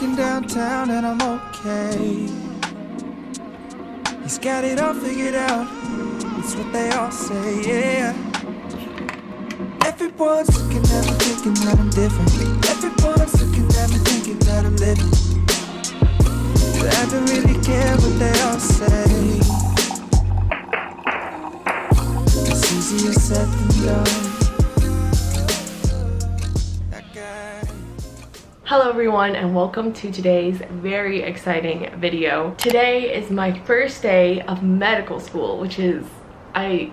working downtown and I'm okay. He's got it all figured out. It's what they all say, yeah. Everyone's looking at me thinking that I'm different. Everyone's looking at me thinking that I'm living. But I don't really care what they all say. It's easier said than done. Hello everyone and welcome to today's very exciting video. Today is my first day of medical school, which is, I,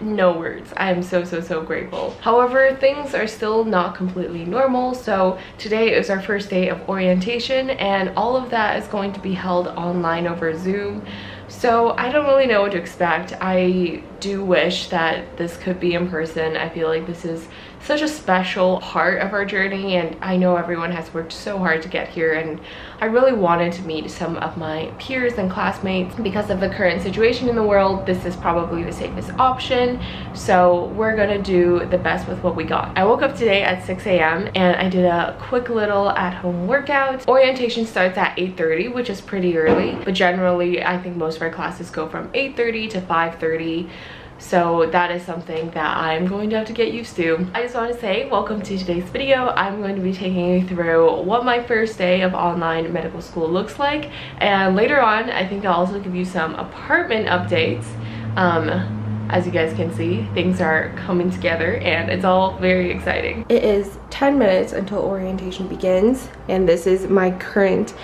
no words. I am so, so, so grateful. However, things are still not completely normal, so today is our first day of orientation and all of that is going to be held online over Zoom. So I don't really know what to expect. I do wish that this could be in person. I feel like this is such a special part of our journey and I know everyone has worked so hard to get here and I really wanted to meet some of my peers and classmates because of the current situation in the world this is probably the safest option so we're gonna do the best with what we got. I woke up today at 6 a.m. and I did a quick little at-home workout. Orientation starts at 8.30 which is pretty early but generally I think most of our classes go from 8.30 to 5.30 so that is something that I'm going to have to get used to. I just want to say welcome to today's video. I'm going to be taking you through what my first day of online medical school looks like and later on I think I'll also give you some apartment updates. Um, as you guys can see, things are coming together and it's all very exciting. It is 10 minutes until orientation begins and this is my current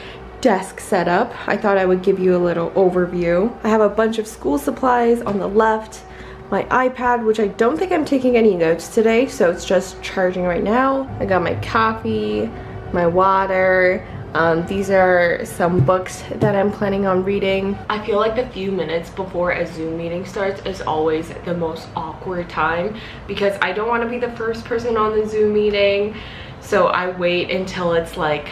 desk setup. I thought I would give you a little overview. I have a bunch of school supplies on the left, my iPad, which I don't think I'm taking any notes today, so it's just charging right now. I got my coffee, my water, um, these are some books that I'm planning on reading. I feel like the few minutes before a Zoom meeting starts is always the most awkward time because I don't want to be the first person on the Zoom meeting. So I wait until it's like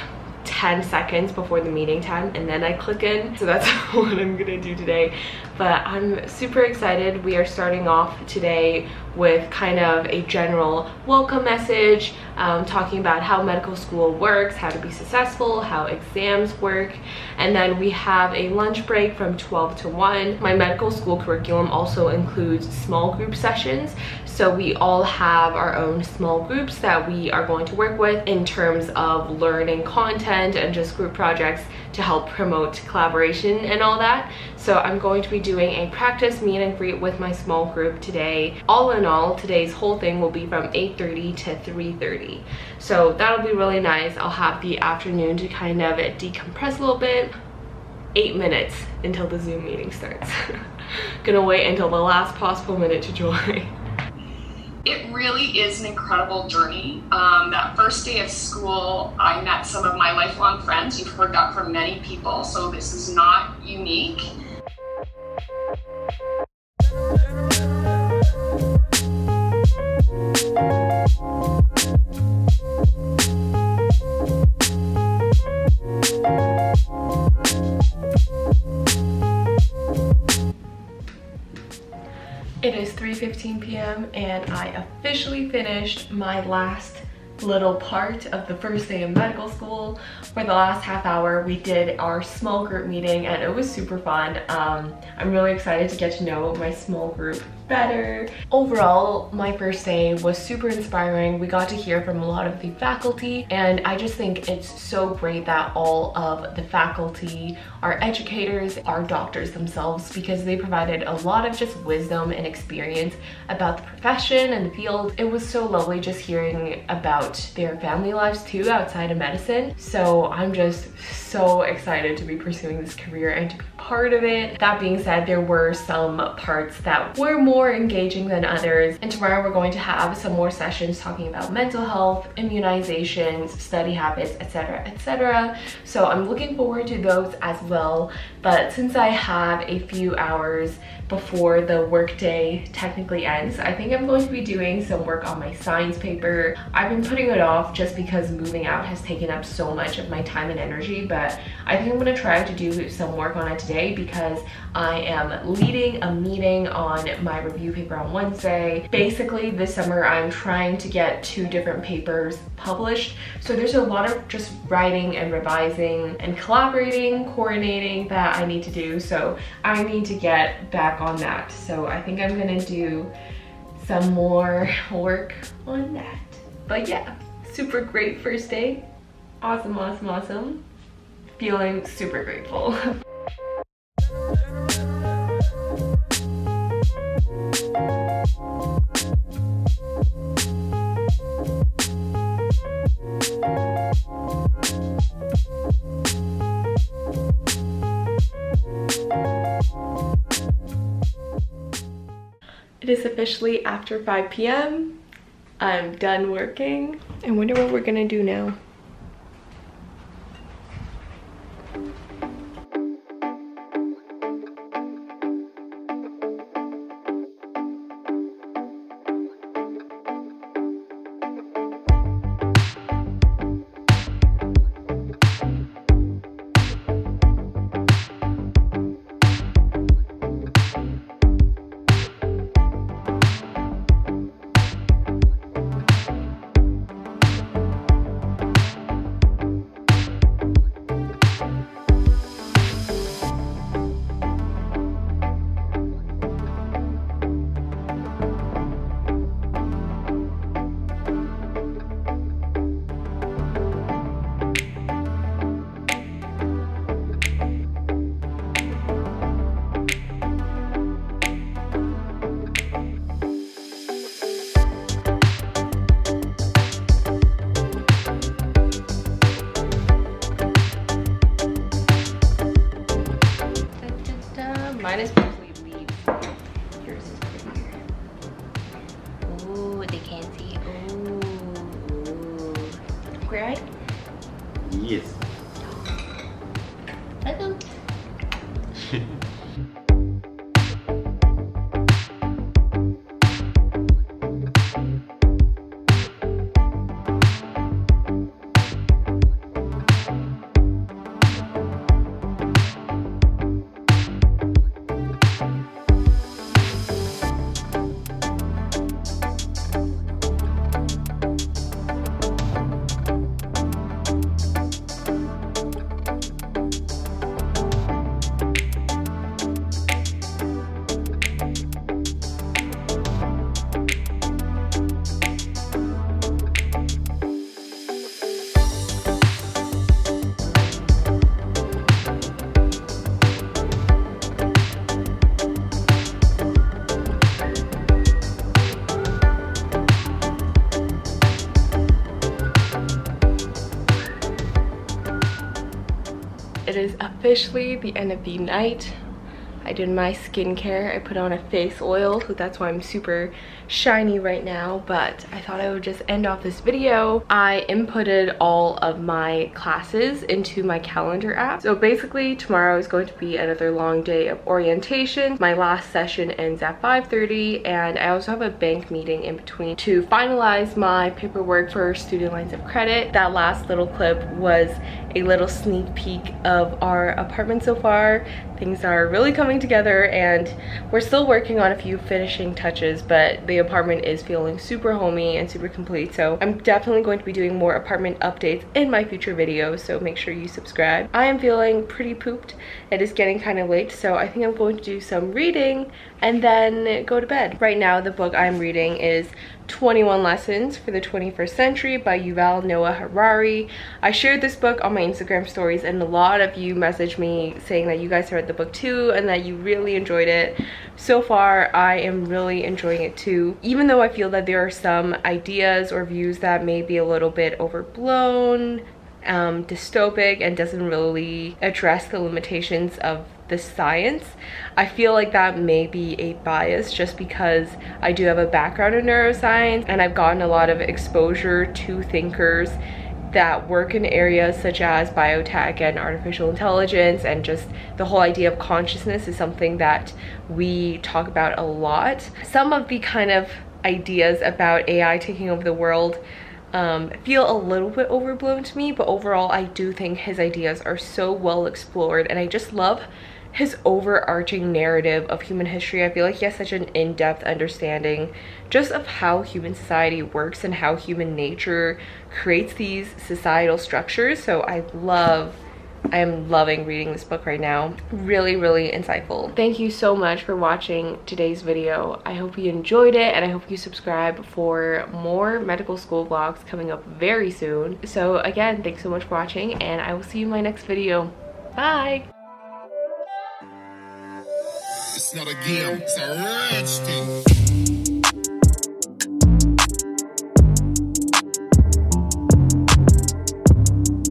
10 seconds before the meeting time and then I click in. So that's what I'm gonna do today. But I'm super excited. We are starting off today with kind of a general welcome message, um, talking about how medical school works, how to be successful, how exams work. And then we have a lunch break from 12 to 1. My medical school curriculum also includes small group sessions. So we all have our own small groups that we are going to work with in terms of learning content and just group projects to help promote collaboration and all that. So I'm going to be doing a practice meet and greet with my small group today. All in all, today's whole thing will be from 8.30 to 3.30. So that'll be really nice. I'll have the afternoon to kind of decompress a little bit. Eight minutes until the Zoom meeting starts. Gonna wait until the last possible minute to join. It really is an incredible journey. Um, that first day of school, I met some of my lifelong friends. You've heard that from many people, so this is not unique. It is 3.15 p.m. and I officially finished my last little part of the first day of medical school. For the last half hour, we did our small group meeting and it was super fun. Um, I'm really excited to get to know my small group better. Overall, my first day was super inspiring. We got to hear from a lot of the faculty and I just think it's so great that all of the faculty are educators, are doctors themselves because they provided a lot of just wisdom and experience about the profession and the field. It was so lovely just hearing about their family lives too outside of medicine. So I'm just so excited to be pursuing this career and to be part of it. That being said, there were some parts that were more engaging than others. And tomorrow we're going to have some more sessions talking about mental health, immunizations, study habits, etc, etc. So I'm looking forward to those as well. But since I have a few hours before the workday technically ends, I think I'm going to be doing some work on my science paper. I've been putting it off just because moving out has taken up so much of my time and energy, but I think I'm gonna try to do some work on it today because I am leading a meeting on my review paper on Wednesday. Basically this summer I'm trying to get two different papers published. So there's a lot of just writing and revising and collaborating, coordinating that I need to do. So I need to get back on that. So I think I'm gonna do some more work on that. But yeah, super great first day. Awesome, awesome, awesome. Feeling super grateful. It is officially after 5 p.m. I'm done working. I wonder what we're gonna do now. Mine is mostly leaves. Yours is prettier. Ooh, they can't see. Ooh. Queer eye? Yes. Officially the end of the night. I did my skincare. I put on a face oil, so that's why I'm super shiny right now. But I thought I would just end off this video. I inputted all of my classes into my calendar app. So basically tomorrow is going to be another long day of orientation. My last session ends at 5.30 and I also have a bank meeting in between to finalize my paperwork for student lines of credit. That last little clip was a little sneak peek of our apartment so far. Things are really coming together and we're still working on a few finishing touches, but the apartment is feeling super homey and super complete. So I'm definitely going to be doing more apartment updates in my future videos, so make sure you subscribe. I am feeling pretty pooped. It is getting kind of late, so I think I'm going to do some reading and then go to bed. Right now, the book I'm reading is 21 Lessons for the 21st Century by Yuval Noah Harari. I shared this book on my Instagram stories and a lot of you messaged me saying that you guys read the book too and that you really enjoyed it. So far, I am really enjoying it too. Even though I feel that there are some ideas or views that may be a little bit overblown, um, dystopic and doesn't really address the limitations of the science. I feel like that may be a bias just because I do have a background in neuroscience and I've gotten a lot of exposure to thinkers that work in areas such as biotech and artificial intelligence and just the whole idea of consciousness is something that we talk about a lot. Some of the kind of ideas about AI taking over the world um, feel a little bit overblown to me, but overall I do think his ideas are so well explored and I just love his overarching narrative of human history. I feel like he has such an in-depth understanding just of how human society works and how human nature creates these societal structures. So I love I am loving reading this book right now. Really, really insightful. Thank you so much for watching today's video. I hope you enjoyed it and I hope you subscribe for more medical school vlogs coming up very soon. So again, thanks so much for watching and I will see you in my next video. Bye! It's not a game, it's a thing.